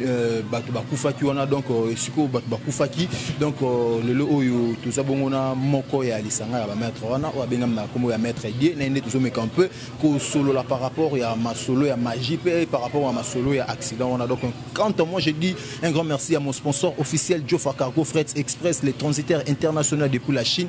Euh, bato bakufaki wana donc euh, sikoyo bato bakufaki donc euh, lelo oyo toza bongo na moko ya lisanga ya bamaître wana oyo abengami na nkombo ya maître die na ye nde tozomeka mpe kosolola par rapport ya masolo ya magie mpe par rapport ya masolo ya accident wana donc quant à moi je dis un grand merci à mon sponsor officiel jofa cargo frets express le transitaire international depuis la chine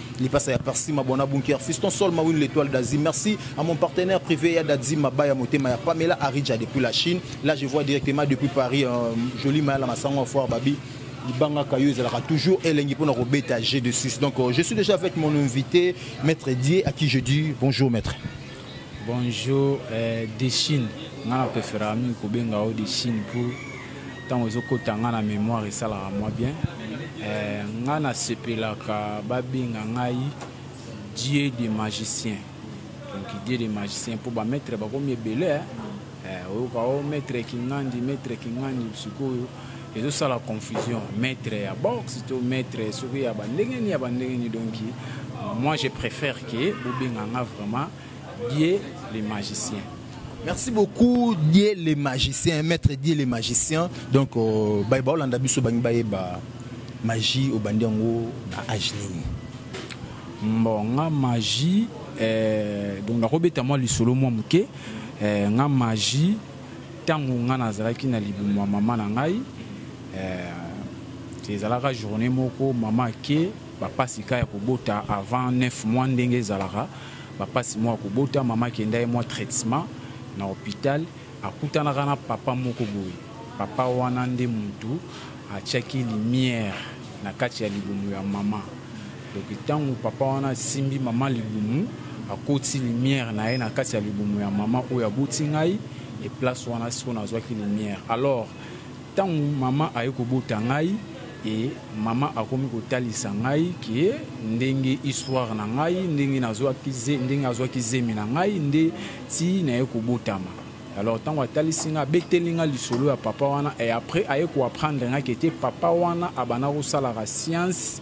il passe à persi Mabona, bunker fiston sol une l'étoile d'asie merci à mon partenaire privé ya mabaya motema ya pamela Aridja, depuis la chine là je vois directement depuis paris un joli maya à ma foire babi Ibanga Kayo aura toujours Elengi pour Beta G26. Donc euh, je suis déjà avec mon invité, Maître Dier, à qui je dis bonjour Maître. Bonjour eh, Deshine nga na preferaka mingi kobenga yo Deshine mpo ntango ezokota nga na mémoire esalaka mwa bien eh, nga nasepelaka babenga ngai dieu de magicien donc dieu de magicien mpo bamaître bakomi ebele eh. Eh, oyoka o oh, maitre kingandi maitre kingandi sikoyo ezosala confusion maitre ya boxe to maitre soki ya bandenge ni ya bandenge ni donc moi je préfère ke bobenga nga vraiment die le magicien Merci beaucoup, Dieu les magiciens, maître Dieu les magiciens. Donc, euh, bye bye, Olanda Bisso Bangbaeba, magie au Bandiango, na Ajnini. Bon, nga magie, euh, donc, la robeta moi, le solo moi, mouké. Eh, nga maji ntango nga nazalaki na libumu ya mama na ngai eh, ezalaka journée moko mama ake bapasi ka ya kobota avant 9 mois ndenge ezalaka bapasi mwa ya kobota mama akenda ye mwa traitement na hôpital akutanaka na papa moko boye papa wana nde mutu atiaki lumière na kati ya libumu ya mama Donc tango papa wana asimbi maman libumu akoti lumière na ye na kati ya libumu ya maman oyo aboti ngai et place wana siko nazwaki lumière alors tango maman aye kobota ngai e mama akomi kotalisa ngai ke ndenge histoire na ngai ndenge nazwaki ndenge azwaki zemi na ngai nde ti naye kobotama alors ntango atalisi ngai abeteli ngai lisolo ya papa wana e après aye koapprendre ngai ke te papa wana abanda kosalaka science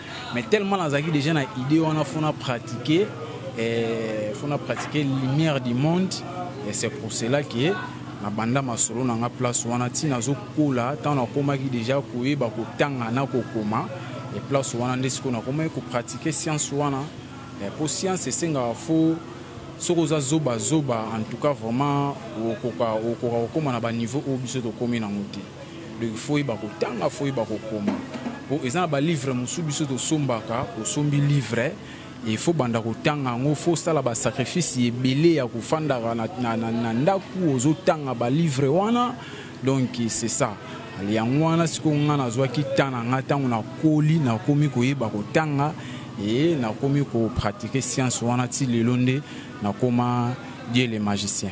mais tellement nazalaki déjà na idée wana fo na pratique eh, fo na pratique lumière du monde et c'est pour cela que nabanda masolo na nga place wana ntina azokola ntango nakomaki déjà koyeba kotanga na kokoma e place wana nde sikoyo nakomaki kopratike science wana mpo eh, science esengaka fo soki oza zobazoba en tout cas vraiment okoka kokoma na baniveau oyo biso tokomi nango te donc il faut oyeba kotanga il faut oyeba kokoma mpo eza na balivre mosusu biso tosombaka osombi livre il faut banda kotanga yango fo osala basacrifice ebele ya kofandaka na, na, na, na ndako ozotanga balivre wana donc c'est ça yango wana sikoyo ngai nazwaki ntan na ngai ntango nakoli nakomi koyeba kotanga e nakomi kopratike science wana ti lelo nde nakoma die le magicien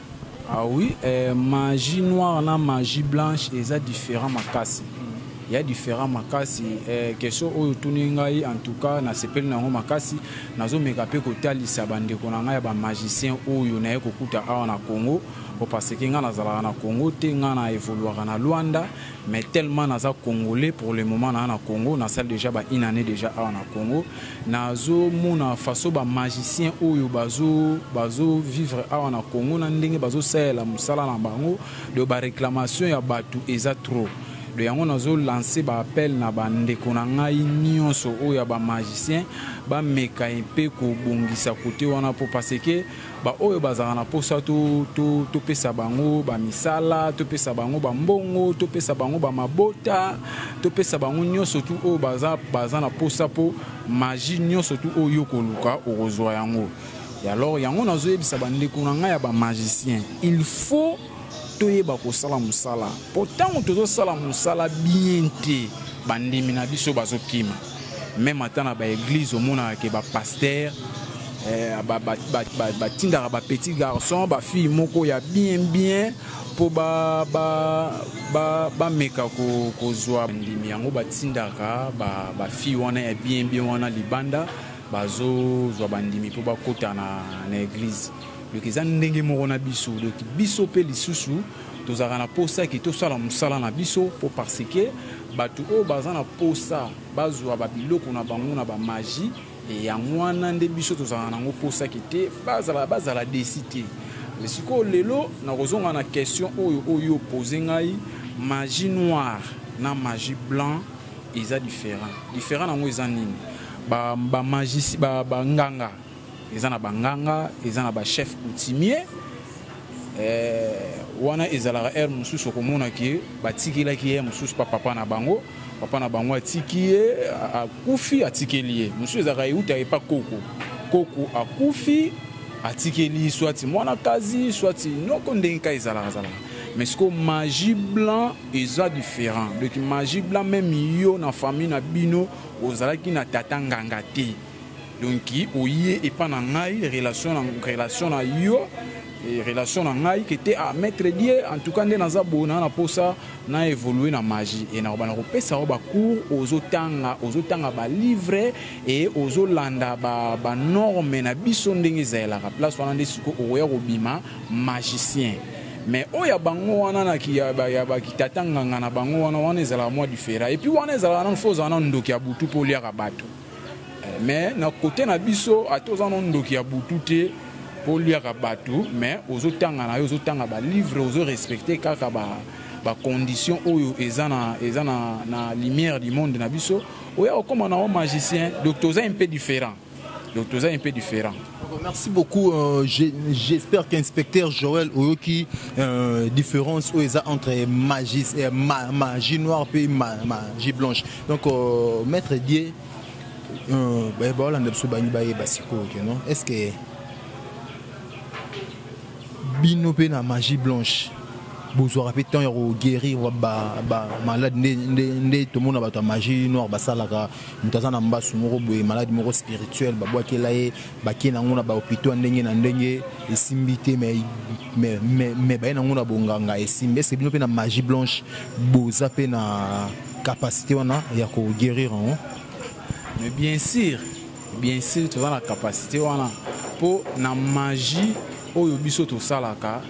Ah oui, eh, magie noire na magie blanche eza différent makasi. Il y a différents makasi eh, question oyo tuni ngai en tout cas na sepeli nango makasi nazo meka pe kotalisa bandeko na ngai ya ba magicien oyo naye kokuta awa na Congo po parce que ngai nazalaka na Congo te ngai na évoluaka na Luanda mais tellement naza congolais pour le moment na na Congo nasali déjà ba une année déjà awa na Congo Nazo mona façon ba magiciens oyo bazo bazo vivre awa na Congo na ndenge bazo salela musala na bango donc ba reclamation ya batu eza trop donc yango nazo lancer ba appel na ba ndeko na ngai nionso oyo ya ba magiciens ba meka un peu ko bongisa cote wana po parce que baoyo bazalaka na mposa topesa to, to bango bamisala topesa bango bambongo topesa bango bamabota topesa bango nyonso tu oyo baza, baza na mposa mpo magi nyonso tu oyo okoluka okozwa yango ya alors yango nazoyebisa bandeko na ngai ya bamagicien il faut toyeba kosala mosala mpo ntango tozosala mosala bien te bandimi na biso bazokima meme ata na baeglise omonaka ke bapaster eh, batindaka bapetit garçon bafille moko ya bien bien mpo bameka kozwa ndimi yango batindaka bafille wana ya bien bien wana libanda bazozwa bandimi mpo bakota na eglise donc eza ndenge moko na biso donc biso mpe lisusu tozalaka na posa eke tosala mosala na biso mpo parce que bato oyo baza na posa bazwa babiloko na bango na bamaji e yango wana nde biso tozalaka nango posa eke te bazala bazala desi te me sikoyo lelo nakozonga na question oyo oyo opose ngai magie noire na magie blanc eza différent différent yango eza nini banganga ba, ba, ba, ba, ba, ba, ba, ba, ba, ba, ba, ba, eza na banganga eza na bachef coutumier eh, wana ezalaka heure mosusu okomona ke batikelaki ye mosusu pa papa na bango papa na bango atiki ye akufi atikeli ye mosusu ezalaka euta epa koko koko akufi atikeli swati mwana kazi swati noko ndenge ka ezalaka zalaka mais sikoyo magie blanc eza différent donc magie blanc meme yo na famille na bino ozalaki na tata nganga te Donc oye epa na ngai relation na relation na yo et relation na ngai que te ah maître Dieu en tout cas nde naza bona na posa na évoluer na magie et na bana ko pesa ba cours ozo tanga ozo tanga ba livre et ozo landa ba ba norme na biso ndenge zaelaka place wana nde siko okoya kobima magicien mais oyo ya bango wana na ya bakitata nganga na bango wana wana ezalaka mwa difera epuis wana ezalaka nano fo ozala na ndoki ya butu mpo oliaka bato mais na kote na biso ata oza no ndoki ya butu te mpo oliaka bato mais ozotanga na yo ozotanga balivre ozorespecte kaka ba bacondition oyo eza na, eza na, na lumière du monde na biso oya okoma na o magicien donc toza un peu différent donc toza un peu différent Merci beaucoup. Euh, J'espère qu'inspecteur Joël Oyoki, euh, différence où ils entre magie, euh, ma, magie noire et ma, magie blanche. donc euh, maître die euh, baolanda biso bangi bayeba sikoyo ke non est ce que bino mpe na magie blanche bozwaka mpe temps ya koguérir bamalade nde tomona bato ya magie noire basalaka moto aza na mbasu moko boye maladi moko spirituel babwakela ye bakei nango na bahopitau ya ndenge na ndenge esimbi te me baye nango na bonganga esimbi ese bino mpe na magie blanche boza mpe na capacité wana ya ko guérir yango mais bien sûr bien sûr toza na capacité wana mpo na magie oyo biso tosalaka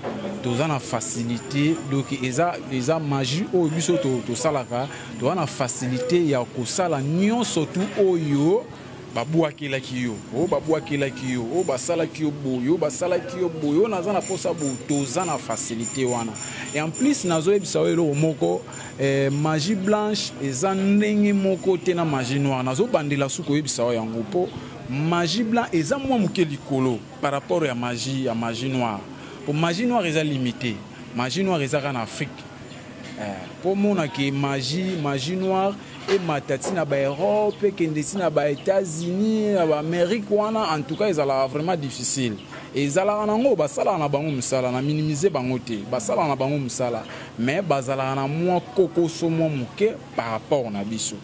toza na facilité donc eza, eza magie oyo biso tosalaka toza na facilité ya kosala nyonso tu oyo babwakelaki yo o oh, babwakelaki yo o oh, basalaki yo boye o oh, basalaki yo boye oyo naza na mposa boye toza na facilité wana e en plus nazoyebisa yo eloko moko eh, magie blanche eza ndenge moko te na magie noire nazobandela su koyebisa yo yango mpo magie blanc eza mwa moke likolo par rapport ya magie ya magie noire mpo magie noire eza limité magie noire ezaka na afrique eh, mpo eh, monake magie magie noire emata ti na baeurope ekende ti na baetats-unis na baamerique wana en tout cas ezalaka vraiment difficile ezalaka na yango basalaka na bango mosala na minimise bango te basalaka na bango mosala mais bazalaka na mwa kokoso mwa moke par rapport na biso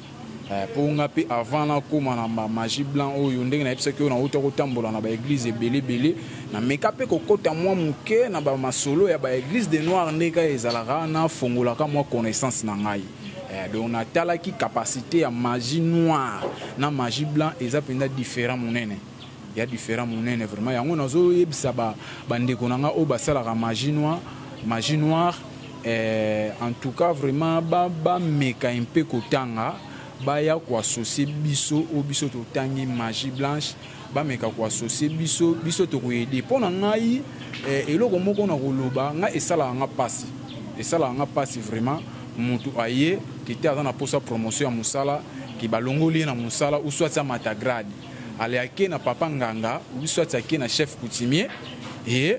eh, mpo nga mpe avant nakóma na bamagie blanc oyo ndenge nayebisaki oyo nauta kotambola na baeglize ebeleebele nameka mpe kokɔta mwa moke na bamasolo ya baeglize de noire ndenge ezalaka nafongolaka mwa connaissance na ngai Eh, donc natalaki capacité ya magie noire na magie blanc eza mpenza différent monene ya différent monene vraiment yango nazoyebisa bandeko na ngai oyo basalaka magie noire magie noire eh, en tout cas vraiment bameka ba mpe kotanga baya koassocie biso oyo biso totangi magie blanche bameka koasosie biso biso tokoyede mpo na ngai eh, eloko moko na koloba ngai esalaka nga mpasi esalaka nga mpasi vraiment motu aye kete aza na mposa promotion ya mosala ke balongoli ye na mosala uswati amata grade ale ake na papa nganga uswati ake na chef coutumier e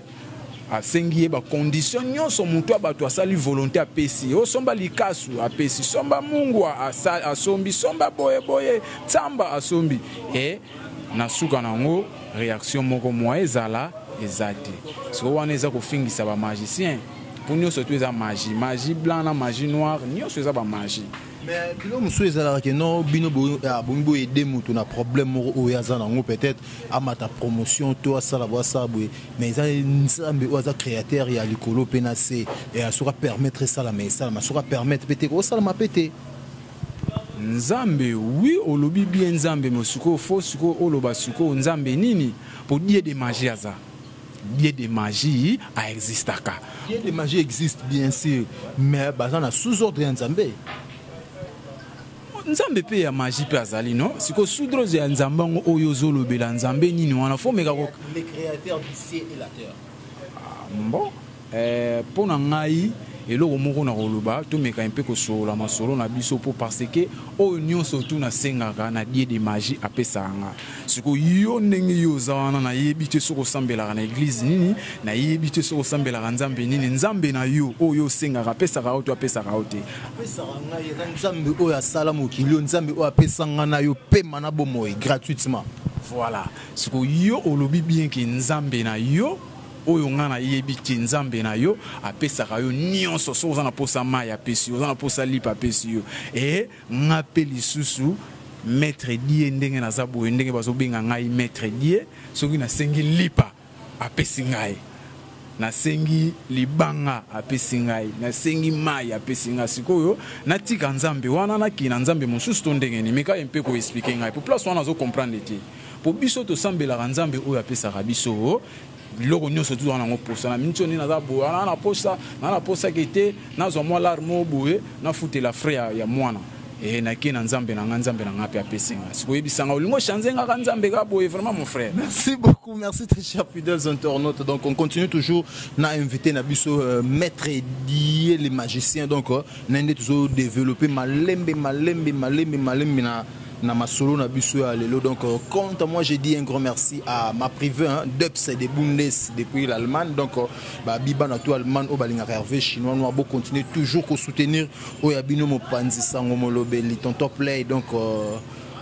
asengi ye bakondition nyonso motu ya bato asali volonté apesi osomba likasu apesi somba mungwa asombi somba boyeboye nsamba asombi e na suka na yango réaction moko mwa ezala eza te soko wana eza kofingisa bamagicien mpo nyonso tu eza magie magie blanc na magie noire nyonso eza bamagie mais bilo mosusu ezalaka ke non bino ah, bongi bo aide moto na problème moko oyo aza nango peut-être amata promotion to asala bo asala boye mais eza nzambe oyo aza créateur ya likolo mpe na se soki apermettre esalama esalama soki apermettre mpe te kosalama mpe te nzambe wi olobi bien nzambe mo sikoyo fo sikoyo oloba sikoyo nzambe nini po die de magie aza Dieu de magie a existaka. Dieu de magie existe bien sûr mais baza na sous ordre ya Nzambe. nzambe mpe ya magie mpe azali no sikoyo sudrose ya nzambe yango oyo ozolobela nzambe nini wana fo meka ko... le créateur du ciel et la terre ah, bon Eh, mpo na ngai eloko moko na koloba tomeka mpe kosolola masolo na biso mpo parce que oyo nyonso tu nasengaka na die de magie apesaka nga siko yo ndenge yo oza wana nayebi te soki osambelaka na eglize nini nayebi te soki osambelaka nzambe nini nzambe na yo oyo yo osengaka apesaka yo to apesaka yo te apesaka ngai eza nzambe oyo asala mokili yo nzambe oyo apesa nga na yo pema na bomoi gratuitement voilà siko yo olobi bien ke nzambe na yo Oyo nga na yebi que nzambe na yo apesaka yo nionso soki oza na posa mayi apesi yo oza na posa lipa apesi yo ee nga pe lisusu maitre die ndenge naza boye ndenge bazo benga ngai maitre die soki na sengi lipa apesi ngai na sengi libanga apesi ngai na sengi mayi apesi ngai sikoyo na tika nzambe wana na kina nzambe mosusu to ndenge ni meka ye mpe ko explique ngai pour place wana azo comprendre te po biso tosambelaka nzambe oyo apesaka biso biloko nyonso tozwa nango mposa na miniti oni naza boye wana na posa na na posa ke te nazwa mwa lare moko boye nafutela frai ya, ya mwana e nake na nzambe na ngai nzambe na ngai mpe apesi ngai sikoyebisa ngai olingi ochange ngai ka nzambe ka boye vraiment mon frère merci beaucoup merci très cher fidèles internautes donc on continue toujours na invité na biso euh, maître die le magicien donc euh, na nde tozodéveloppe malembe malembe malembe malembe na na masolo na biso ya lelo donc euh, quant à moi je dis un grand merci à ma privée hein, Deps de Bundes depuis l'Allemagne donc euh, ba biba na tout Allemagne au balinga Hervé chinois noir beau continuer toujours ko soutenir oyabino mopanzi sango molobeli tonton play donc euh,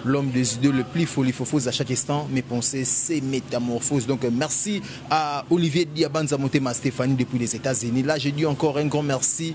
l'homme des idées le plus folifofose à chaque instant. Mes pensées, c'est métamorphose. Donc, euh, merci à Olivier Diabanza Motema Stéphanie depuis les États-Unis. Là, je dis encore un grand merci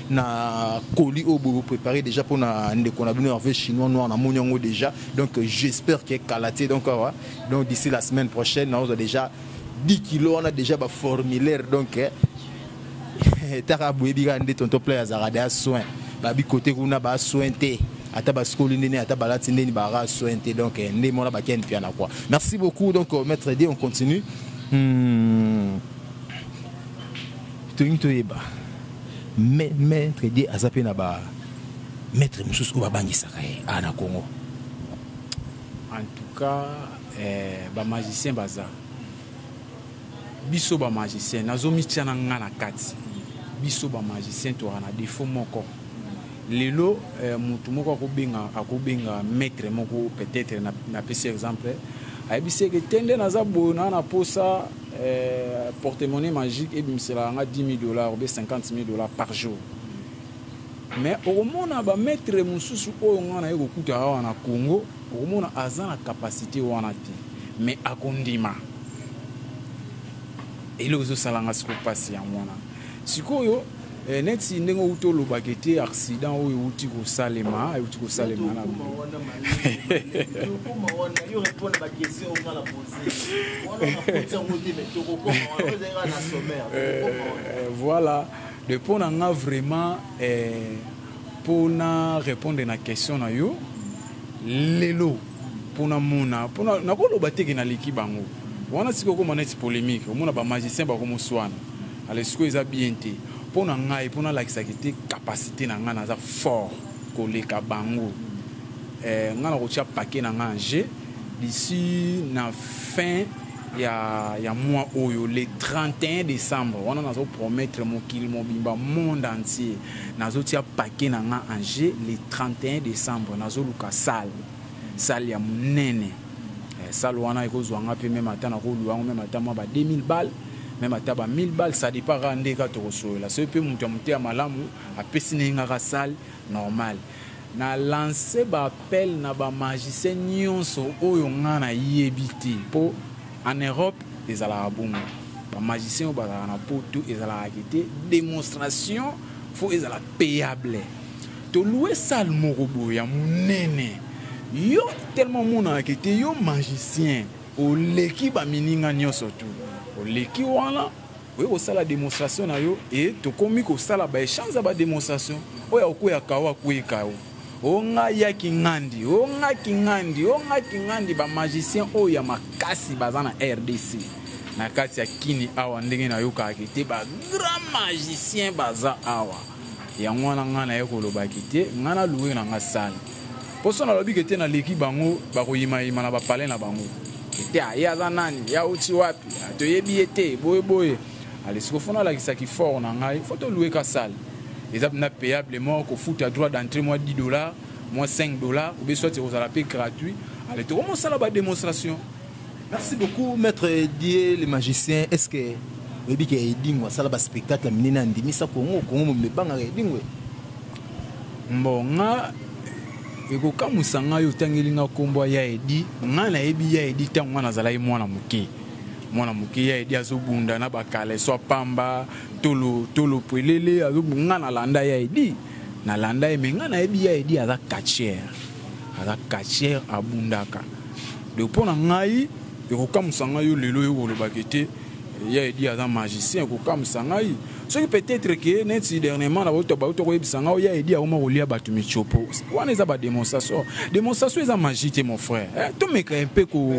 na colis oyo bo préparer déjà pour na ndeko na bino Hervé chinois noir na moni yango déjà donc j'espère que kala te donc awa donc d'ici la semaine prochaine na oza déjà 10 kilos wana déjà ba formulaire donc eh, taka boyebi kaka nde tonton plein azalaka deya soin babi kote kuna ba soin te ata basikoli ndeni ata balati ndeni baka soin te donc eh, nde mona bakeni piana quoi merci beaucoup donc euh, maître d on continue hmm. Tolingi toyeba maitre die aza pe na ba maitre mosusu oyo babangisaka ye awa na congo en tout cas eh, bamagicien baza biso bamagicien nazomitya na nga na kati biso bamagicien toyaka na defo moko lelo eh, motu moko akobenga akobenga maitre moko peut-être napesi exemple ayebisi eke te nde naza boyo na na posa Euh, porte-monnaie magique ebimiselaka nga 10 000 dollars obe 50 000 dollars par jour mais okomona bamaître mosusu oyo ngai naye kokutaka awa na congo okomona aza na capacité wana te mais akondima eloko ezosalanga siko mpasi yango wana sikoyo eh, neti ndenge outi olobaka ete accident oyo euti kosalema euti kosalema na voilà de mpo na nga vraiment eh, mpo na répondre na question na yo lelo mpo namona mpo nakoloba teke naleki bango wana sikoyo okoma neti polémique omona bamagicien bakomoswana ale sikoyo eza bien te mpo na ngai mpo nalakisa ke te capacité na ngai naza fort koleka bango eh, ngai nakotya pake na ngai en jeu d'ici na fin ya, ya mois oyo le 31 décembre wana nazo promettre mokili mobimba monde entier nazotia pake na ngai en jeu le 31 décembre nazoluka salle salle ya monene eh, salle wana ekozwa nga mpe meme ata nakolua yango meme ata mwa ba 2000 balle meme ata ba 1000 balle ça dépend kaka nde kaka tokosolola soki mpe moto ya moteya malamu apesi ndenge ngaka salle normal na lance baappel na bamagicien nyonso oyo ngai nayebi te mpo en europe ezalaka bongo bamagicien oyo bazalaka na poto ezalaka ke te démonstration fo ezala payable To loue salle moko boye ya munene yo tellement omonaka ke te yo magicien oleki ba mininga nionso tout oleki wana oye kosala demonstration na yo et tokomi kosala ba echange ya ba demonstration oyo ya okueya kao akueka yo o nga ya kingandi o nga kingandi o nga kingandi ba magicien oyo ya makasi baza na rdc na kati ya kini awa ndenge nayokaka ke te ba grand magicien baza awa yango wana ngai naye koloba ki te ngai naluwe na ngai sale mposo nalobi ke te naleki bango bakoyimayima na bapale na bango ete aye aza nani ye auti wapi toyebi ye te boye boye alesiko fona alakisaki fort na ngai fo toluweka sale eza mpenza payable moko kofuta droit d'entrée mwa 10 dollars mwa 5 dollars obe soit ekozala mpe gratuit ale tokomosala bademonstration Merci beaucoup maître Dieu le magicien. Est-ce que oyebi ke Edingo asala ba spectacle ya minene andimisa Congo Congo mobimba ebangaka Edingo ye? Bon nga ekokamwisa ngai otangeli nga nkombo ya Yaedi. Ngai nayebi Yaedi ntango ngai nazalaki mwana moke mwana moke Yaedi azobunda na bakaleso apamba tolo tolo pwelele azobunda ngai nalanda Yaedi nalanda ye me ngai nayebi Yaedi aza catcheur aza catcheur abundaka donc mpo na ngai ekokamwisa ngai yo lelo yo kolobaka ete ya edi aza magicien ekokamwisa ngai soki peut-être ke neti dernièrement na bauta bauta koyebisa ngai oya edi akoma kolia bato michopo wana eza bademonstration demonstration eza magie te mon frère eh, tomeka mpe ko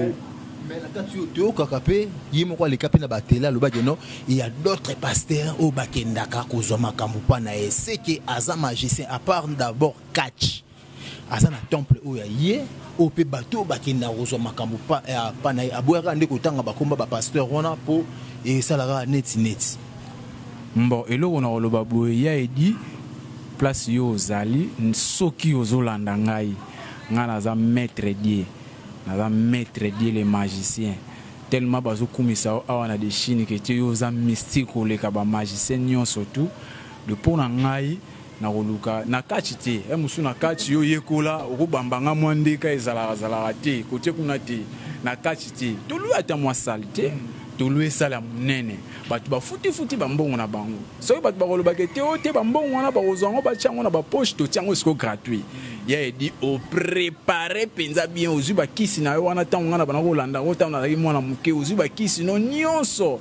toyokaka mpe ye moko aleka mpe na batele alobaki no ya d'autres pasteur oyo bakendaka kozwa makambo mpa na ye seke aza magicien apart d'abord catch aza na temple oyo ya ye oyo mpe bato oyo bakendaka kozwa makambo ya mpa na ye aboyaka nde kotanga bakomba bapasteur wana mpo esalaka neti neti mbo eloko na koloba boye ya edi place yo ozali soki ozolanda ngai ngai naza maître die naza maître die le magicien tellement bazokumisa yo awa na dechine ke te yo oza mystique koleka bamagicien nyonso tu de mpo na ngai nakoluka na kati te e mosusu na kati yo yekola okobamba nga mwa ndeka ezalaka zalaka te kote kuna te na kati te tolui ata mwa sale te tolui esala monene bato bafutifuti bambongo na bango soki bato bakolobaka te o te bambongo wana bakozwa yango batya yango na bapoche totya yango siko gratuit ya edi oprepare mpenza bien ozwi bakisi na yo wana ntango ngai na bana kolanda yango ntango nazalaki mwana moke ozwi bakisi no nyonso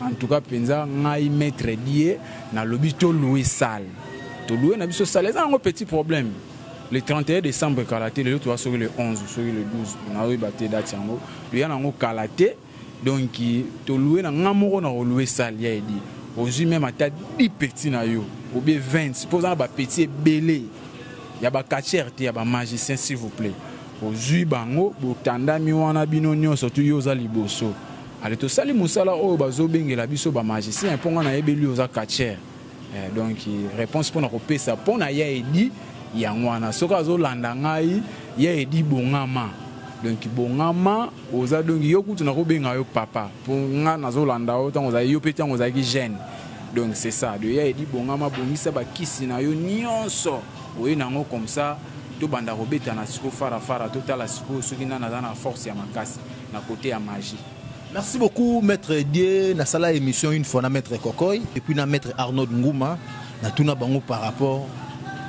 En tout cas penza ngai maître die na lobi to louer salle. To louer na biso salle eza ngo petit problème. Le 31 décembre kala te lelo toa soki le 11 soki le 12 na oyo bate date yango. Le yana ngo kala te donc to louer na nga moko na ko louer salle ya edi. Ozui même ata 10 petits na yo ou bien 20 pour ça ba petits ebele ya ba catcheurs te ya ba magiciens s'il vous plaît. Ozui bango botandami wana bino nionso tu yo za liboso. Ale tosali musala oyo bazo bengela biso ba magicien po nga nayebeli yo oza catcher eh, donc reponse pona kopesa pona ya edi yango wana soki azolanda ngai ya edi bongama donc bongama oza donki yo kutu nakobenga yo papa po nga nazolanda yo ntango ozali yo mpe ntango ozalaki jeune donc c'est ça de ya edi bongama bongisa bakisi na yo nyonso Oye na yango comme ça tobanda kobetana sikoyo fara fara totala sikoyo soki nani aza na force ya makasi na kote ya magie Merci beaucoup maître Dieu na sala émission une fois na maître Kokoy et puis na maître Arnold Ngouma na tuna bango par rapport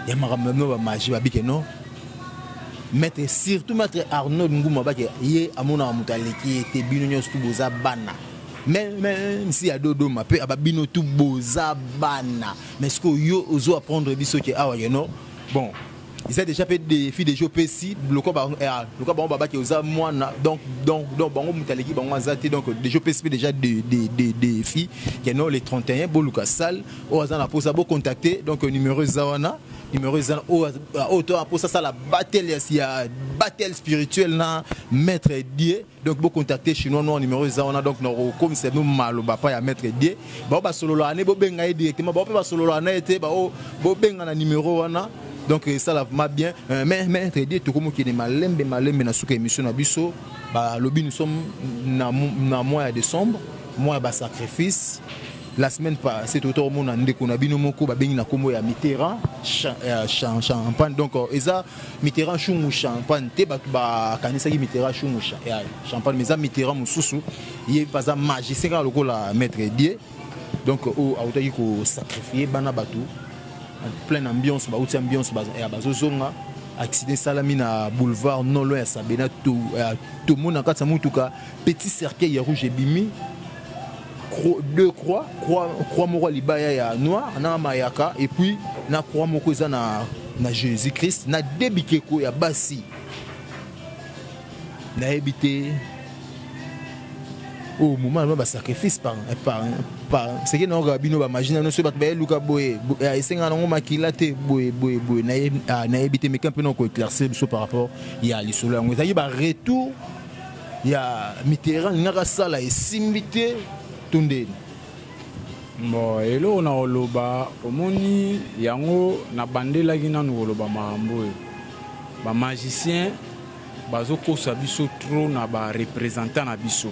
ya makambo ba magie ba bike non maître surtout maître Arnold Ngouma ba ke ye amona moto aleki ye te bino nyonso tu boza bana même si ya dodo ma pe ababino tu boza bana mais ce que yo ozo apprendre biso ke awa yeno bon eza déjà mpe defi deja opesi lokola bango eh, babaki oza mwana donc bango moto aleki bango aza te donc deja opesi mpe déjà defi keno le 31 boluka salle oyo aza na mposa bocontacte donc numéro eza wana numéro eza oyo oh, oh, to mposa asala battle ya battle spirituel na maître die donc bo contacter chinois noir numéro eza wana donc nako komisa bino maloba pa ya maître die bao basololaka ne bobenga ye directement bao mpe basololaka na ye te bao bobenga na numéro wana donc esala vraiment bien euh, mais maître die tokomokende malembe malembe na suka émission na biso balobi nous sommes na, na mois ya décembre mois ya basacrifice la semaine passée toyota komona ndeko na bino moko babengi na nkombo ya mitera euh, champagne donc euh, eza Mitterrand chungu champagne te bato bakanisaki Mitterrand chungu champagne mais eza Mitterrand mosusu ye baza magicien kaka lokola maître die donc oyo autaki kosacrifie bana bato en pleine ambiance bauti ambiance bazozonga accident esalami na boulevard non loin ya sabena tomona kati ya motuka petit cercueil ya rouge ebimi deux croix croix croix moko libaya ya noir na mayaka et puis na croix moko eza na na Jésus Christ na deux bikeko ya basi nayebi te oyo oh, moma alima basacrifice par, par, par seke nayoka bino bamagi na nyonso bato bayeluka boye eh, esengaka nango makila te boye boye boye nayebi ah, te meka mpe na koeclaircir biso par rapport ya lisolo yango ezalaki baretour ya Mitterrand alingaka asala esimbi te to ndeni? Bon, eloko na koloba omoni yango nabandelaki nanu koloba makambo oyo bamagicien bazokosa biso trop na barepresentant na biso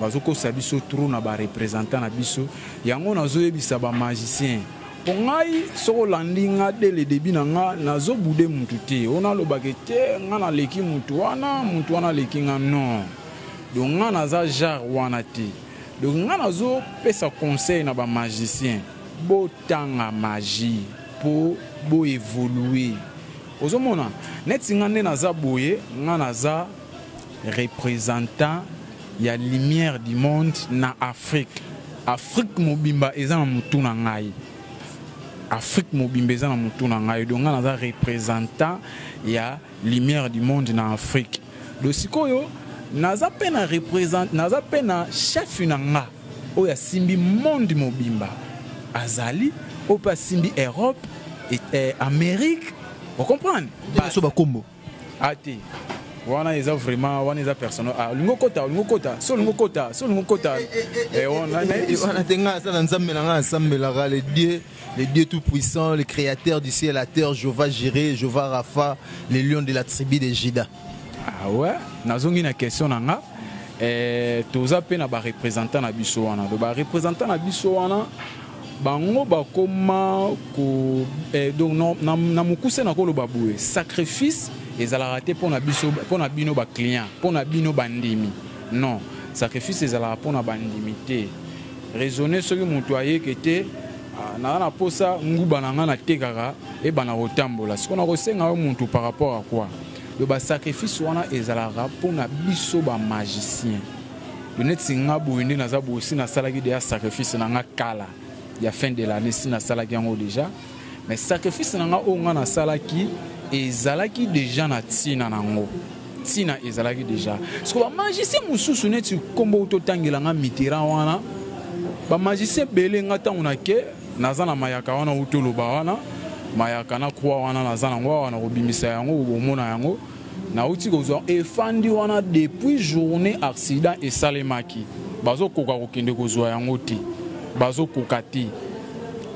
bazokosa biso trop na barepresentant na biso yango nazoyebisa bamagicien po ngai soki olandi nga de le debut na nga nazo bude mutu te ona alobaka te nga naleki mutu wana mutu wana aleki nga non donc nga naza genre wana te donc nga nazopesa conseil na bamagicien botanga magie mpo boevolue ozomona neti nga nde naza boye nga naza representant ya lumière du monde na Afrique. Afrique mobimba eza na mutu na ngai. Afrique mobimba eza na mutu na ngai. Donc ngai naza representant ya lumière du monde na Afrique. Donc sikoyo naza pe na represent naza pe na chef na nga oyo asimbi monde mobimba azali oyo pe asimbi Europe et, eh, Amérique. Vous comprenez? Ba, so ba combo. a ah, te wana eza vraiment wana eza personnel ah, olingi okota olingi okota so olingi okota so olingi okota wana te ngai asala nzambe na ngai asambelaka le dieu le dieu tout puissant le créateur du ciel à terre jova jiré jova rafa le lion de la tribu de jida ah ouais nazongi na question na nga eh, toza mpe na barepresentant na biso wana do barepresentant na biso wana bango bakoma ko eh, donc na, na, na mokuse nakoloba boye sacrifice ezalaka te mpo na biso mpo na bino baclient mpo na bino bandimi non sacrifice ezalaka mpo na bandimi te raisonne soki moto ayeke te ah, naza na mposa nguba na ngai natekaka ebana kotambola sikoyo nakosenga yo motu par rapport à quoi yo basacrifice wana ezalaka mpo na biso bamagicien yo neti nga boye nde naza boye si nasalaki deja sacrifice na nga kala ya fin de l'année si nasalaki yango deja mais sacrifice na nga oyo nga nasalaki ezalaki deja na ntina na yango ntina ezalaki deja siko bamagicien mosusu neti nkombo totangela nga mitterrand wana bamagicien ebele nga ntango nake naza na mayaka wana utoloba wana mayaka na croix wana naza nango awa na kobimisa yango omona yango Nauti kozwa efandi wana depuis journee accident esalemaki bazokoka kokende kozwa yango te bazokoka te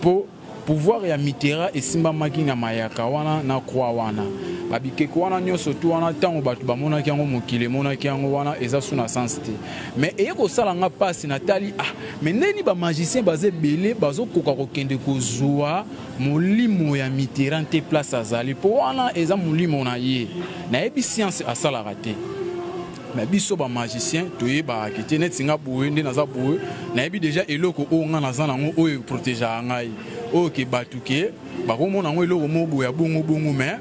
mpo pouvoir ya mitera esimbamaki na mayaka wana na croix wana babikeko wana nyonso tu wana ntango bato bamonaki yango mokili emonaki yango wana eza su na sens te mais eye kosala nga mpasi natali ah mais ndeni bamagicien baza ebele bazokoka kokende kozwa molimo ya Mitterrand te place azali mpo wana eza molimo na ye nayebi science asalaka te me biso bamagicien toyebaka te neti nga boye nde naza boye nayebi deja eloko oyo ngai naza nango oyo eprotegeaka ngai oyo ke bato ke bakomona yango eloko moko boye ya bongobongo me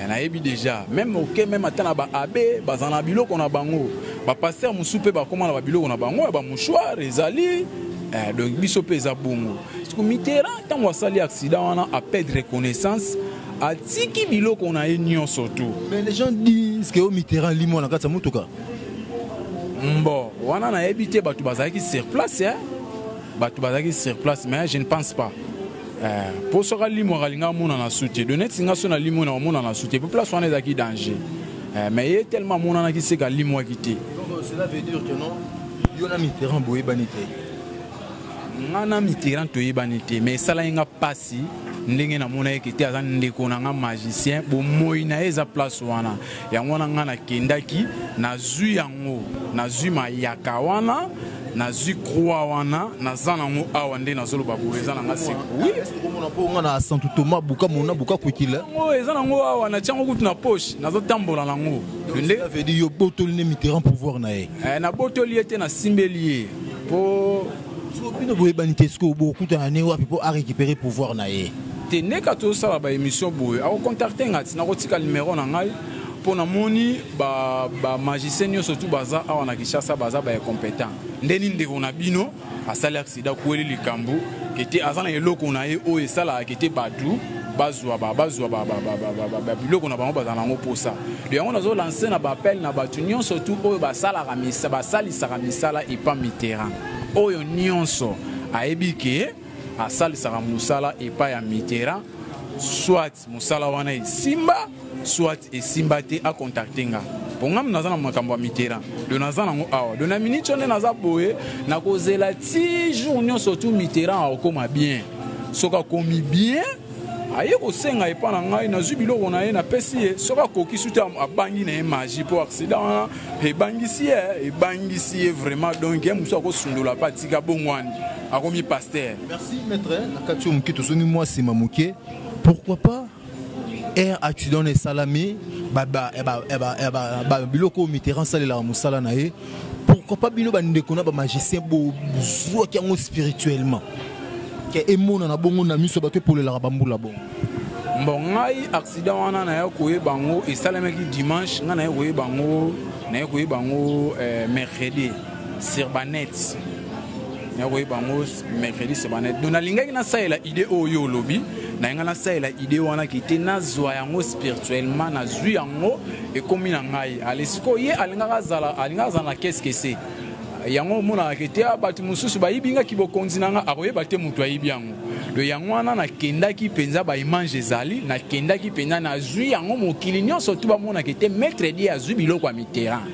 Eh, nayebi deja meme oke meme ata na baabe bazala na biloko na bango bapaster mosusu mpe bakóma na babiloko na bango ya bamouchoire ezali eh, donc biso mpe eza bongo siko mitera ntango asali accident wana apede reconnaissance atiki biloko na ye nyonso tu mais les gens disent que o mitera alimwa na kati ya motuka mbo wana nayebi te bato bazalaki sur place eh? bato bazalaki sur place mais je ne pense pas Eh, po soki alimwaka alinga amona na sute doneti nga so nalimwe na komona na sute po place wana ezalaki danger eh, mais ye tellement amonanaki seka alimwaki te euh, cela veut dire que non yo na mitterrand boyebani te nga na mitterrand toyebani te mais esalaki nga mpasi ndenge namona ye kete aza ndeko na nga magicien bomoi na ye eza place wana Yango wana ngai nakendaki, nazwi yango, nazwi mayaka wana, nazwi croix wana, naza nango awa nde nazoloba boye, eza na ngai seko. Oui. Okomona mpo ngai na Santu Thomas buka mona buka kwikila. Yango eza nango awa, natya yango kutu na poche, nazotambola nango. Nde Cela veut dire yo botoli ne Mitterrand pouvoir na ye. eh, nabotoli ye te, nasimbeli ye mpo siko bino boyebani te sikoyo bokutana ne wapi mpo arécupere pouvoir na ye te ndeka tozosala baémission boye akocontacte ngai ti nakotika numero na ngai mpo namoni bamagicien ba nyonso tu baza awa na kinshasa baza baincompétent nde nini ndeko na bino asali aksida kweli likambo kete aza na eloko na ye oyo esalaka kete bato bazwa bazwa biloko na bango bazala yango mposa yango nazolanse na baapele na bato nyonso tu oyo basalaka misa basali Saka misala epa Mitterrand. Oyo nionso ayebi ke asalisaka musala epa ya Mitterrand soit musala wana esimba soit esimba te a contacter nga. Po nga naza na makambo ya Mitterrand. Do naza nango awa. Do na minute wana naza boye na kozela ti jour nionso tu Mitterrand akokoma bien. Soki akomi bien aye kosenga epa na ngai nazwi biloko na ye napesi ye soki akoki suta abangi na ye magie po accident wana ebangisi ye eh, ebangisi ye vraiment donc ye mosusu akosundola mpe atika bongwani akomi paster merci maître eh, na kati oyo moke tozongi mwa nsima moke pourquoi pas air accident na esalami biloko oyo mitterrand asalelaka mosala na ye pourquoi pas bino bandeko na bamagicien bozwaki yango spirituellement ke emonana bongo na miso ya bato epolelaka bambula bongo bon ngai accident wana naye koyeba yango esalemaki dimanche ngai naye koyeba yango naye koyeba yango eh, mercredi sur banet naye koyeba yango mercredi sur banet donc nalingaki nasalela idée oyo olobi naye ngai nasalela idée wana kite nazwa yango spirituellement nazwi yango ekomi na ngai ale sikoyo ye alingaka azala alingaka azala na keskese yango omonaka ke te ah, bato mosusu bayibi nga kibokonzi na nga akoyeba te moto ayibi yango do yango wana nakendaki mpenza baimage ezali nakendaki mpenza nazwi yango mokili nyonso tu bamonaka te maitre die azwi biloko ya miterrain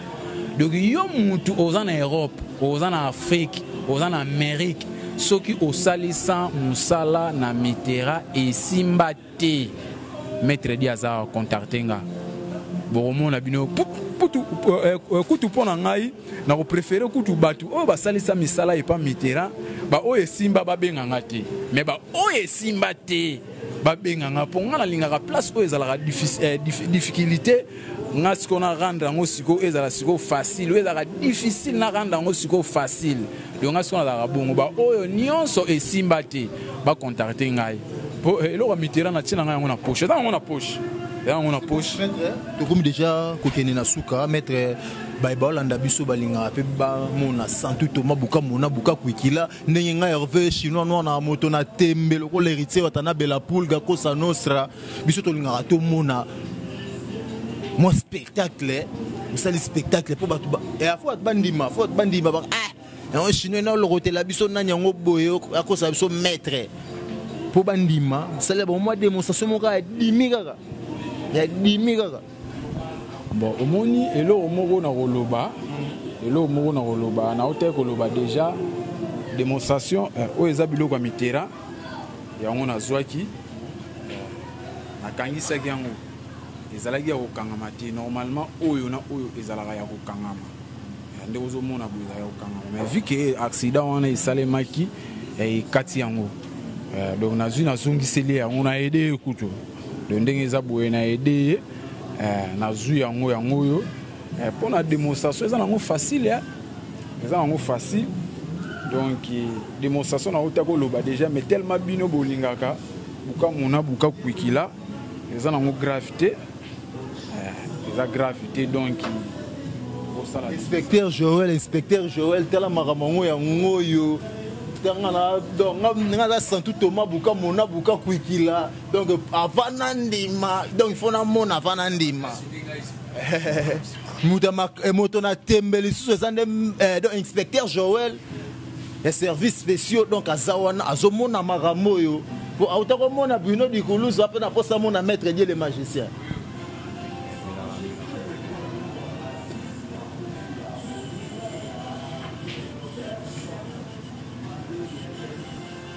donc yo motu oza na europe oza na afrique oza na amérique soki osalisa mosala na mitera esimba te maitre di aza contacte nga bokomona bino kutu eh, eh, kutu mpo na ngai nakoprefere kutu bato oyo basalisa misala epa mitera baoyo esimba babenga nga te me baoyo esimba te babenga nga mpo ngai nalingaka place oyo ezalaka eh, difficulté nga sikoyo na rendre yango sikoyo ezala sikoyo facile oyo ezalaka difficile na rendre yango sikoyo facile yo nga sikoyo nazalaka bongo baoyo nyonso esimba te bacontacte ngai mpo eh, eloko ya mitera na ntina ngai yango na poche eza yango na poche eza yango na poche tokomi deja kokende na suka maître baye baolanda biso balingaka mpe bamona santu toma buka mona buka kuikila ndenge ngai herve chinois noir na moto na tembe lokola héritier watana belapoul gakosa nostra biso tolingaka tomona mwa spectacle osali spectacle mpo bato eh, fo bato bandima fo bato bandima ba ah, yango chinois na olokotela biso nani yango boye akosala biso maître mpo bandima osali bango mwa démonstration moko ya dimi kaka ya dimi kaka bon omoni eloko moko na koloba eloko moko na koloba naotaki koloba déjà démonstration eh, oyo eza biloko ya mitera yango nazwaki nakangisaki yango ezalaki ya kokangama te normalement oyo na oyo ezalaka ya kokangama nde ozomona boye ezalaka ya kokangama mais vu ke accident wana esalemaki eh, ekati yango eh, donc nazwi nazongiseli yango na aide ye kutu donc ndenge eza boye na aide ye eh, nazwi yango yango oyo Eh, mpo na demonstration eza nango facile ya eza nango facile donc eh, demonstration nango ta koloba déjà mais tellement bino bolingaka buka mona buka kwikila eza nango grave te eh, eza grave te donc inspecteur joel inspecteur joel tala makambo yango yango oyo nga aza santu toma buka mona buka kwikila donc avant nandima donc il faut namona avant nandima Eh, moto na tembe lisusu eza nde eh, donc inspecteur joel ya service spéciaux donc aza wana azomona makambo oyo po auta komona bruno dikuluzu ape na mposa mona maître die le magicien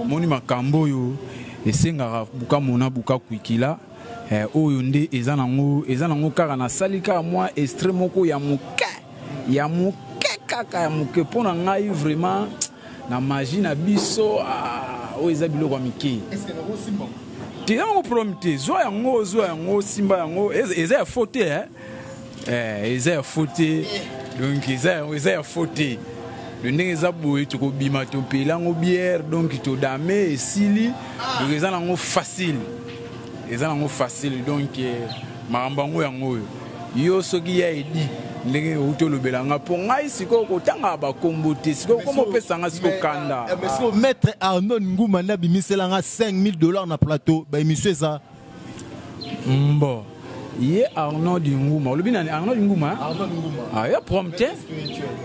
Omoni makambo oyo esengaka bukamu na bukaku ikila eh, oyo nde eza nango eza nango kaka nasali kaka mwa estre moko ya moke ya moke kaka ya moke mpo na ngai vraiment na magie na biso ah, oyo eza biloko ya mike te yango problème te zwa yango zwa yango simba yango eza ya fo te eh. eh, eza ya fote donc eza yango eza ya fote do ndenge eza boye tokobima topela yango biere donc todame esili donc eza nango facile eza nango facile donc eh, makambo yango yango oyo yo soki ya edi ndenge outi olobela nga mpo ngai sikoyo kotangaka bakombo te sikoyo koma opesa nga siko kanda eh, maître arnon nguma nde abimisela nga 5000 dollars na plateau baémission eza mbo ye arnold nguma olobi nani arnold nguma aya ah, prompte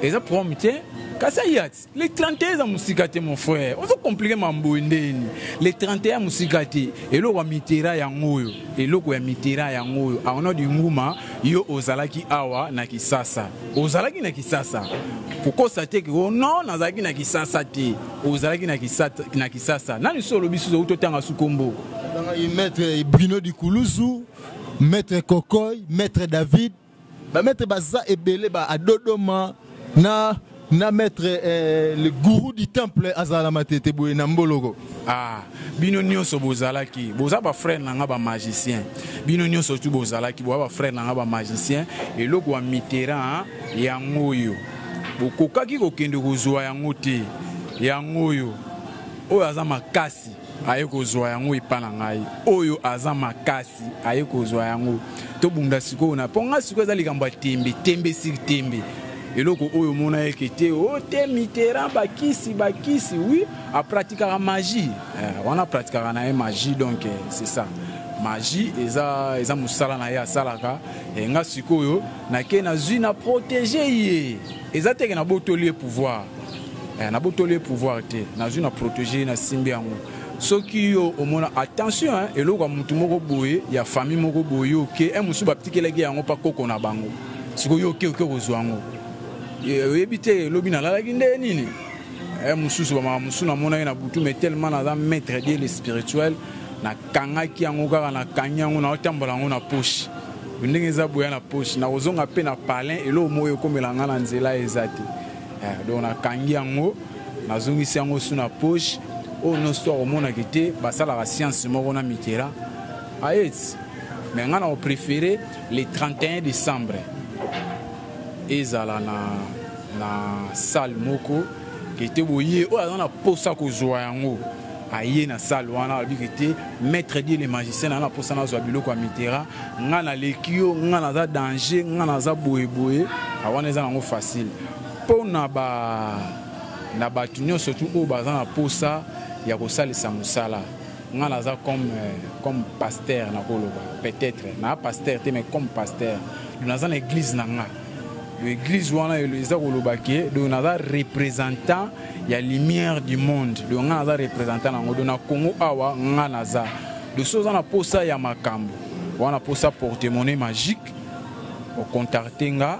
eza prompte kasi ayat le 31 eza mosika te mon frère ozo komplike mambo ndeni le 31 ya mosika te eloko ya mitera yango oyo eloko ya mitera yango oyo arnold nguma yo ozalaki awa na kisasa ozalaki na kisasa kokosa te ke o oh non nazalaki na kisasa te Ozalaki na kisasa na kisasa. Nani so olobi suzo uto tanga su kombo. Tanga i maître Bruno Dikuluzu, maître Kokoy, maître David. Ba maître baza ebele ba adodoma na na maître eh, le gourou du temple azala matete boye na mboloko. Ah. bino nionso bozalaki boza ba frère na nga ba magicien bino nionso tu bozalaki boza ba frère na nga ba magicien eloko ya mitterrand yango oyo bokokaki kokende kozwa yango te yango oyo oyo aza makasi aye kozwa yango epa na ngai oyo aza makasi aye kozwa yango tobunda sikoyo na mpo ngai sikoyo eza likambo ya tembe tembe sir tembe eloko oyo omona yeke te o oh, te mitterrand bakisi bakisi wi oui. A pratikaka magie. Eh, wana pratikaka na ye magie donc eh, c'est ça. magie eza eza musala na ye asalaka e, nga sikoyo nake nazwi na protege ye eza teke nabotoli ye pouvoir e, eh, nabotoli ye pouvoir te nazwi na protege ye nasimbi yango soki yo omona attention hein, eloko ya motu moko boye ya famille moko boye oke e mosusu batikelaki yango mpa koko na bango sikoyo oke oke kozwa yango oyebi te elobi nalalaki nde nini eh, mosusu bamaka mosusu namona ye na butu mais tellement naza maître die le spirituel nakangaki yango kaka nakangi yango naotambola yango na poche ndenge eza boya na poche nakozonga mpe na palin eloko moko ekomela ngai na nzela eza te eh, donc nakangi yango nazongisi yango su na poche oyo nyonso to akomonaki te basalaka science moko na mitela ayeti ah, me ngai na koprefere le 31 décembre ezala na, na sale moko kete boye oyo aza na posa kozwa yango aye na sale wana alobi kete maître die le magicien naza na posa nazwa biloko ya mitera ngai naleki yo ngai naza danger ngai naza boyeboye ah, wana eza nango facile mpo na ba na bato nyonso tu oyo baza na posa ya kosalisa mosala nga naza comme euh, comme pasteur nakoloba peut-être na pasteur te mais comme pasteur donc naza na église na nga église wana eza koloba ke donc naza représentant ya lumière du monde donc nga naza représentant nango donc na congo awa nga naza donc so oza na posa ya makambo wana posa porte-monnaie magique ocontacte nga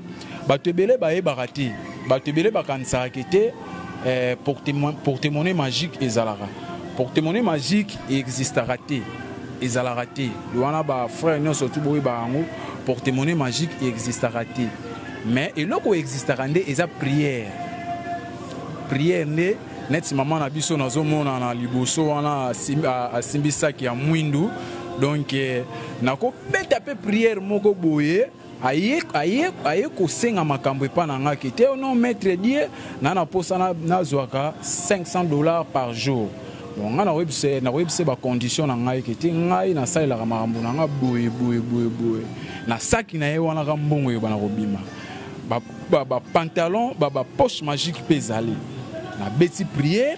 Bato ebele bayebaka te, bato ebele bakanisaka ke te eh, porte-monnaie magique ezalaka. Porte-monnaie magique existaka te, ezalaka te. Wana ba frère nyonso tu boyeba yango, porte-monnaie magique existaka te. Mais eloko existaka nde eza prière. Prière nde neti mama na biso nazomona na liboso wana asimbisaki ya mwindu donc eh, nakobeta mpe prière moko boye aye aye aye kosenga makambo epa na nga ke te oh non maître die na na posa na nazwaka 500 dollars par jour bon nga na koyebisa na koyebisa ba condition na ngai ke te ngai na salelaka makambo na nga boye boye boye boye na saki na ye wana ka mbongo yeba na kobima ba ba, ba pantalon ba ba poche magique pe ezali na beti prière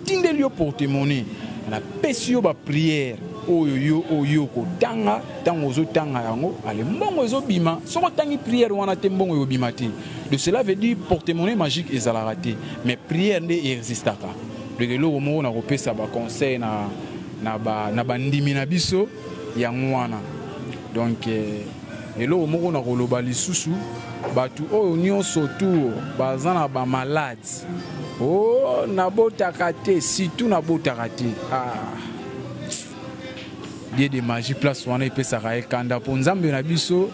Natindeli yo porte-monnaie, napesi yo ba prières oyo yo oyo okotanga ntango ozotanga yango ale mbongo ezobima soki otangi prière wana te mbongo ekobima te de cela veut dire porte-monnaie magique ezalaka te mais prière nde eexistaka donc eloko moko na kopesa baconseil na na bandimi na biso yango wana donc eh, eloko moko na koloba lisusu bato oyo nyonso tour baza na bamalade o oh, nabotaka te surtout nabotaka te ah. die de magie place wana epesaka ye kanda mpo nzambe na biso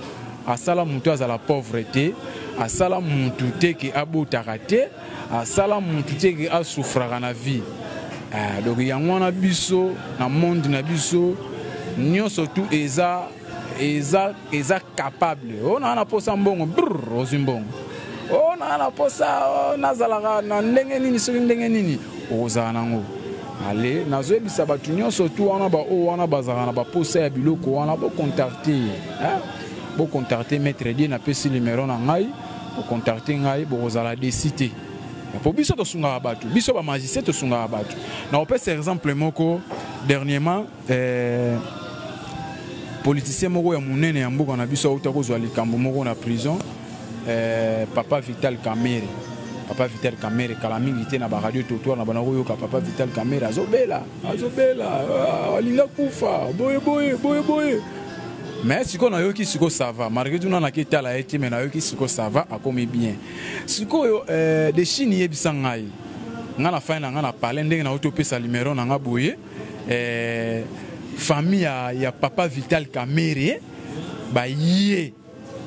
asala moto azala pauvre te asala moto te ke abotaka te asala mutu te ke asufraka na vie eh, donc yango wana biso na monde na biso nyonso tu eza eza eza capable oyo naa na posa mbongo brr ozwi mbongo oyo naa na posa oh, nazalaka na ndenge nini soki ndenge nini okozala nango ale nazoyebisa bato nyonso tu wana baoyo wana bazalaka na baposa ya biloko wana bocontacte bocontacte maître die napesi numero na ngai Bo contacter ngai bokozala desi te. Po biso tosungaka bato, biso ba magicien tosungaka bato. Na opesa exemple moko dernièrement eh, politicien moko ya monene ya mboka na biso auta kozwa likambo moko na prison eh, papa Vital Kamere papa Vital Kamere kala mingi te na ba radio totoir na bana koyoka papa Vital Kamere azobela azobela ah, alingi akufa boye boye boye boye me sikoyo nayoki sikoyo sava malgré tuna naki etala ye te me nayoki sikoyo sava akomi bien sikoyo eh, de chine yebisa ngai ngai na fani na ngai na pale ndenge nauti opesa limero na ngai boye eh, famille ya, ya papa vital kamere baye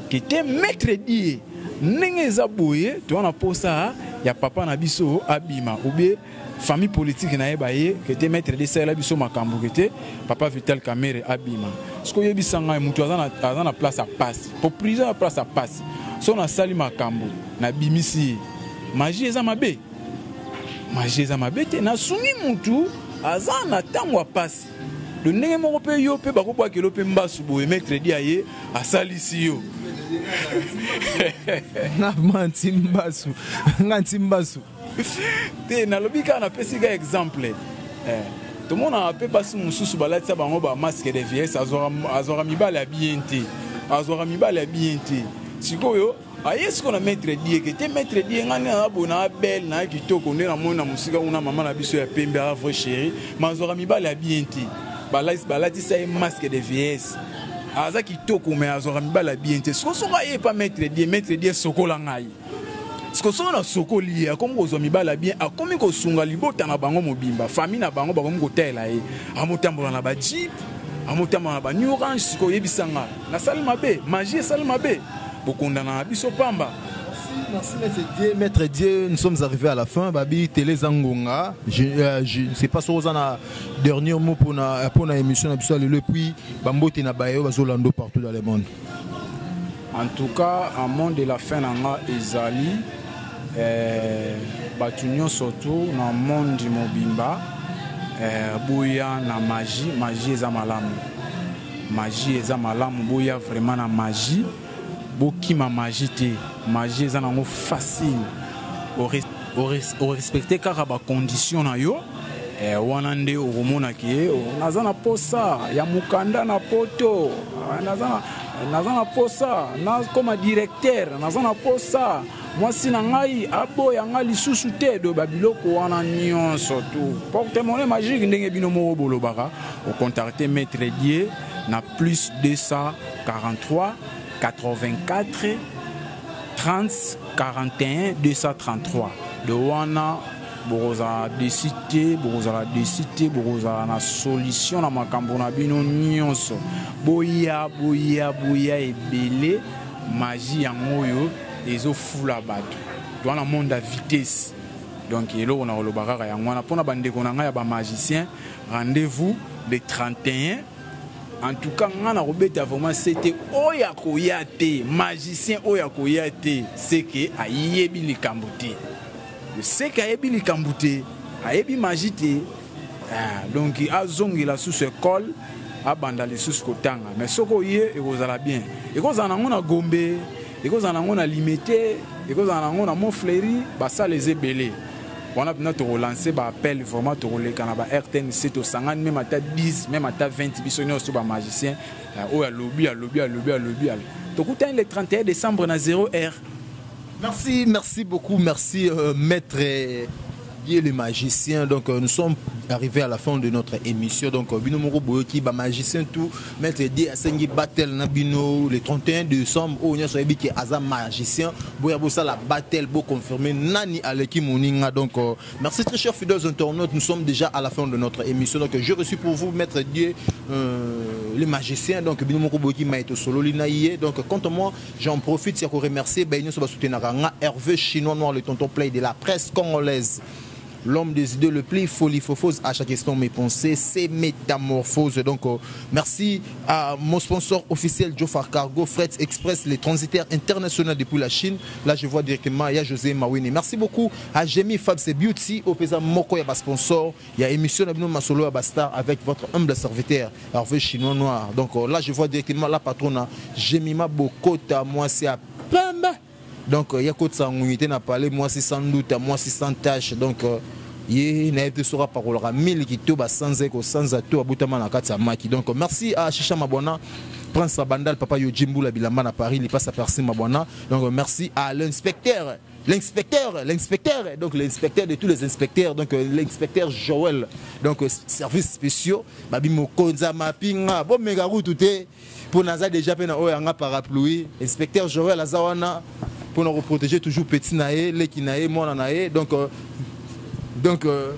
Kete maître die ndenge eza boye toza na posa ya papa na biso abima oubie famille politique na ye baye kete maître die salela biso makambo kete papa vital kamere abima soki oyebisa ngai moto aza na place ya pasi po prison ya place ya pasi so nasali makambo nabimisi ye magie eza mabe magie eza mabe te nasungi motu aza na ntango ya pasi do ndenge moko mpe yo mpe bakobwakela yo mpe mbasu boye maître di aye asalisi yo nga ma nti mbasu nga nti mbasu te nalobi kaka napesi ka exemple eh. tomonaka mpe basi mosusu balatisa bango bamaske de vieillesse azwaka mibale ya bien te azwaka mibale ya bien te sikoyo aye siko na maitre dieke te maitre die ngai nde naza boye naa bele naa kitoko nde namoni na mosika kuna mama na biso ya pembe aa vrai chéri mazwaka mibale ya bien te balatisa ye masque de vieillesse aza kitoko me azwaka mibale ya bien te siko soki aye epa maitre die maitre die sokola ngai siko soki nasokoli ye akomi kozwa mibale ya bien akomi kosunga libota na bango mobimba famille na bango bakomi kotalela ye amotambola na bajipe amotambola na banew range siko oyebisa ngai nasali mabe magie esali mabe bokondana na biso pamba Merci maître Dieu, maître Dieu, nous sommes arrivés à la fin. Babi Télé Zangonga, je ne euh, sais pas si vous avez un dernier mot pour la pour émission et puis Bambo Tenabayo Bazolando partout dans le monde. En tout cas, en monde de la fin nanga ezali euh, bato nyonso tu na monde mobimba eh, boya na magie magie eza malamu Magie eza malamu boya vraiment na magie bokima magie te magie eza nango facile orespecte kaka bacondition na yo eh, wana nde okomona ke oh, naza na posa ya mokanda na poto ah, naza na naza na posa nakoma directeur naza na posa mwasi na ngai aboya ngai lisusu te doba biloko wana nyonso tu porte mone magique ndenge bino moko bolobaka O contacter Maître Dieu na plus 243 84 30 41 233 de wana bokozala desi te bokozala desi te bokozala na solution na makambo na bino nyonso boya boya boya ebele magie yango oyo ezofula bato toa na monde ya vitesse donc eloko na koloba kaka yango wana mpo na bandeko na ngai ya bamagicien rendez vous le 31 en tout cas ngai nakobeta vraiment sete oyo akoya te magicien oyo akoya te seke ayebi likambo te seke ayebi likambo te ayebi magi te ah, donc azongela susu ekole abanda lisusu kotanga mais soki oye ekozala bien ekozala nango na gombe ekozala nango na limete ekozala nango na mont fleuri basala eza ebele wana mpena tokolanse baappel vraiment tokoleka na ba rtnc tosangani meme ata 10 meme ata 20 biso nyonso ba magicien euh, oyo alobi alobi alobi alobi tokutani le 31 décembre na 0 heure merci merci beaucoup merci euh, maître Guy le magicien donc euh, nous sommes arrivé à la fin de notre émission donc euh, bino moko boyoki ba magicien tout maître Dieu asengi battle na bino le 31 décembre oyo nyonso ayebi ke aza magicien boya bosala battle bo confirmer nani aleki moninga donc euh, merci très cher fidèles internautes nous sommes déjà à la fin de notre émission donc je reçu pour vous maître Dieu euh, le magicien donc bino moko boyoki maître sololi na ye donc quant à moi j'en profite, c'est pour remercier Baynou Soba Soutenaranga, Hervé Chinois Noir, le tonton play de la presse congolaise l'homme des idées, le plus folifofose à chaque question mes pensées, c'est métamorphose. Donc, euh, merci à mon sponsor officiel, Jofar Cargo, Fret Express, les transitaires internationaux depuis la Chine. Là, je vois directement, il y a José Mawini. Merci beaucoup à Jamie Fab, Beauty, au Pesa Moko, il sponsor, Il y a émission de Masolo à Bastard avec votre humble serviteur Hervé Chinois Noir. Donc euh, là, je vois directement la patronne Jemima Bokota, moi c'est à Pembe. Donc euh, il y a côté sans unité n'a parlé, moi c'est sans doute, moi c'est sans tâche. Donc euh, ye na ye te soki apakolaka miliki to basanza eko sanza to abotama na kati ya maki donc merci à chicha mabwana prince abandal papa yoji mbula bilamba na paris lipasa persi mabwana donc merci à l'inspecteur L'inspecteur, l'inspecteur, donc l'inspecteur de tous les inspecteurs, donc euh, l'inspecteur Joël, donc euh, services spéciaux, Babi Mokonza, Mapinga, bon mega route pour naza déjà pe na oyanga parapluie, inspecteur Joël Azawana pour nous protéger toujours petit nae, leki nae, mwana nae, donc euh, donc euh,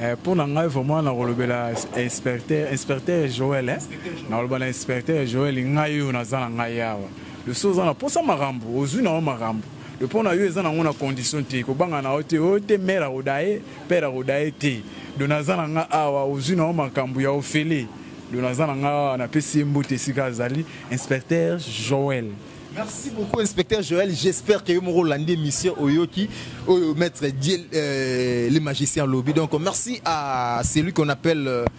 eh, pour na ngai vraiment na kolobela inspecteur inspecteur Joël, hein? na kolobela inspecteur Joël ngai oyo naza na ngai awa. Le soza na posa makambo, ozui na yo makambo. Le pont na yo eza nango na condition te kobanga na yo te oyo te mère akodaye père akodaye te dona aza na nga awa ozwi na yo makambo ya ofele dona aza na nga awa napesi ye mbote esika azali inspecteur joel Merci beaucoup, inspecteur Joël. J'espère que vous landé mission Oyoki, au maître euh, le magicien Lobby. Donc, merci à celui qu'on appelle. Euh,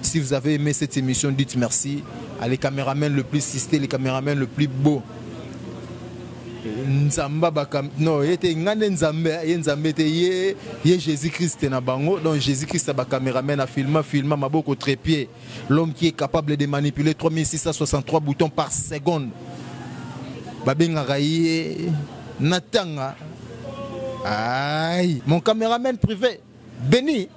Si vous avez aimé cette émission, dites merci à les caméraman le plus sisté, les caméraman le plus beau. Nzamba bakam non était ngande Nzambe ye Nzambe était ye ye Jésus-Christ na bango donc Jésus-Christ ba caméraman a filma filma maboko trépied l'homme qui est capable de manipuler 3663 boutons par seconde babengaka ye natanga aïe mon caméraman privé béni